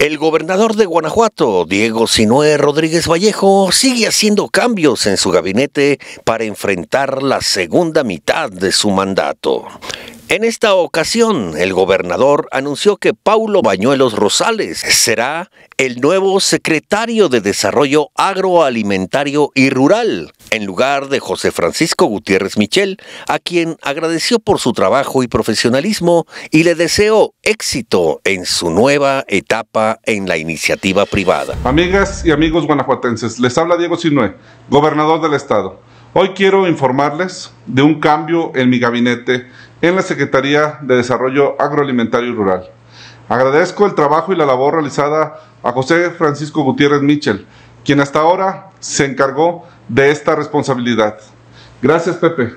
El gobernador de Guanajuato, Diego Sinué Rodríguez Vallejo, sigue haciendo cambios en su gabinete para enfrentar la segunda mitad de su mandato. En esta ocasión, el gobernador anunció que Paulo Bañuelos Rosales será el nuevo secretario de Desarrollo Agroalimentario y Rural, en lugar de José Francisco Gutiérrez Michel, a quien agradeció por su trabajo y profesionalismo y le deseó éxito en su nueva etapa en la iniciativa privada. Amigas y amigos guanajuatenses, les habla Diego Sinué, gobernador del estado. Hoy quiero informarles de un cambio en mi gabinete en la Secretaría de Desarrollo Agroalimentario y Rural. Agradezco el trabajo y la labor realizada a José Francisco Gutiérrez Michel, quien hasta ahora se encargó de esta responsabilidad. Gracias, Pepe.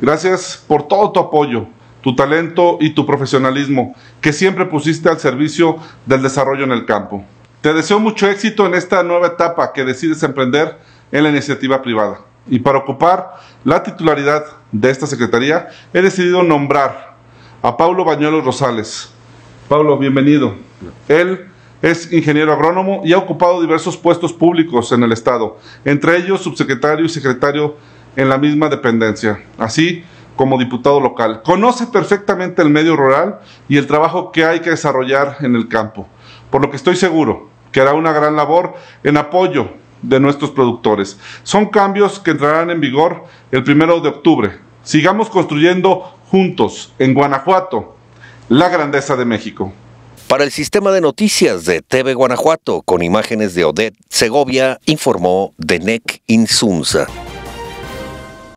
Gracias por todo tu apoyo, tu talento y tu profesionalismo que siempre pusiste al servicio del desarrollo en el campo. Te deseo mucho éxito en esta nueva etapa que decides emprender en la iniciativa privada. Y para ocupar la titularidad de esta secretaría, he decidido nombrar a Paulo Bañuelos Rosales. Paulo, bienvenido. Él es ingeniero agrónomo y ha ocupado diversos puestos públicos en el Estado, entre ellos subsecretario y secretario en la misma dependencia, así como diputado local. Conoce perfectamente el medio rural y el trabajo que hay que desarrollar en el campo, por lo que estoy seguro que hará una gran labor en apoyo de nuestros productores. Son cambios que entrarán en vigor el primero de octubre. Sigamos construyendo juntos en Guanajuato la grandeza de México. Para el sistema de noticias de TV Guanajuato, con imágenes de Odette Segovia, informó Denec Insunza.